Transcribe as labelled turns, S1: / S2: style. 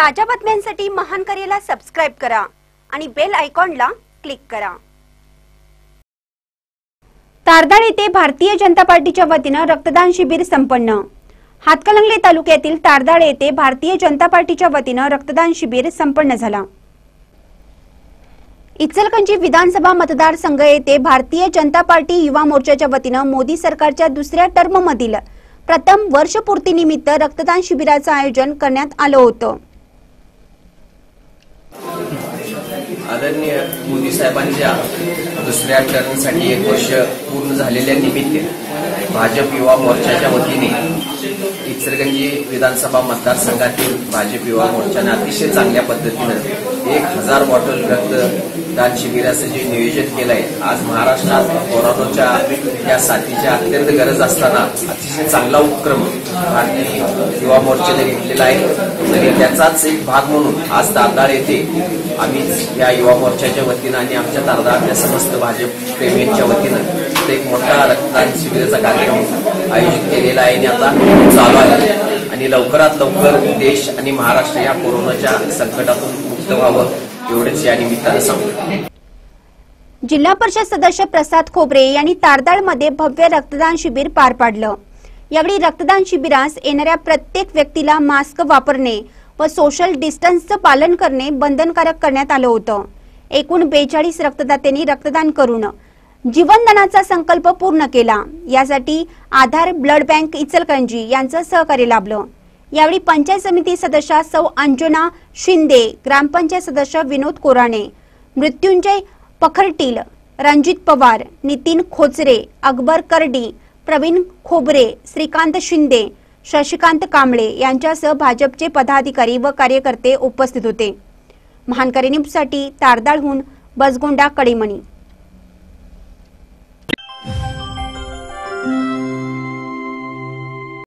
S1: ताज्या बातम्यांसाठी महान करेला सबस्क्राईब करा आणि बेल आयकॉनला क्लिक करा. तारदाळ येथे भारतीय जनता पार्टीच्या वतीनं रक्तदान शिबिर संपन्न. हातकलंगले तालुक्यातील तारदाळ येथे भारतीय जनता पार्टीच्या वतीनं रक्तदान शिबिर संपन्न झाला. इचलकंजी विधानसभा मतदारसंघ येथे भारतीय जनता पार्टी युवा मोर्चाच्या वतीनं मोदी सरकारच्या दुसऱ्या टर्ममधील प्रथम वर्षपूर्तीनिमित्त रक्तदान शिबिराचं आयोजन करण्यात आलं होतं.
S2: आदरणीय मोदी साहेबांच्या दुसऱ्या टर्मसाठी एक वर्ष पूर्ण झालेल्या निमित्त भाजप युवा मोर्चाच्या वतीने इचलगंजी विधानसभा मतदारसंघातील भाजप युवा मोर्चाने अतिशय चांगल्या पद्धतीनं एक हजार बॉटल रक्तदान शिबिराचं जे नियोजन केलं आहे आज महाराष्ट्रात कोरोनाच्या या साथीच्या अत्यंत गरज असताना अतिशय चांगला उपक्रम भारतीय युवा मोर्चाने घेतलेला आहे. तरी त्याचाच एक भाग म्हणून आज दारदार येथे आम्ही या युवा मोर्चाच्या वतीनं आणि आमच्या दारदारच्या समस्त भाजप प्रेमींच्या वतीनं एक मोठा रक्तदान शिबिराचा कार्यक्रम आयोजित केलेला आहे आणि आता चालू आहे. आणि लवकरात लवकर देश आणि महाराष्ट्र या कोरोनाच्या संकटातून मुक्त व्हावं एवढेच या निमित्तानं सांगतो.
S1: जिल्हा परिषद सदस्य प्रसाद खोबरे यांनी तारदाळमध्ये भव्य रक्तदान शिबिर पार पाडलं. यावेळी रक्तदान शिबिरास येणाऱ्या प्रत्येक व्यक्तीला मास्क वापरणे व सोशल डिस्टन्सचं पालन करणे बंधनकारक करण्यात आलं होतं. एकूण बेचाळीस रक्तदात्यांनी रक्तदान करून जीवनदानाचा संकल्प पूर्ण केला. यासाठी आधार ब्लड बँक इचलकरंजी यांचं सहकार्य लाभलं. यावेळी पंचायत समिती सदस्या सौ अंजुना शिंदे ग्रामपंचायत सदस्य विनोद कोराणे मृत्युंजय पखरटील रणजित पवार नितीन खोचरे अकबर करडी प्रवीण खोबरे श्रीकांत शिंदे शशिकांत कांबळे यांच्यासह भाजपचे पदाधिकारी व कार्यकर्ते उपस्थित होते. महानकरी न्यूजसाठी तारदाळहून बसगोंडा कडेमणी.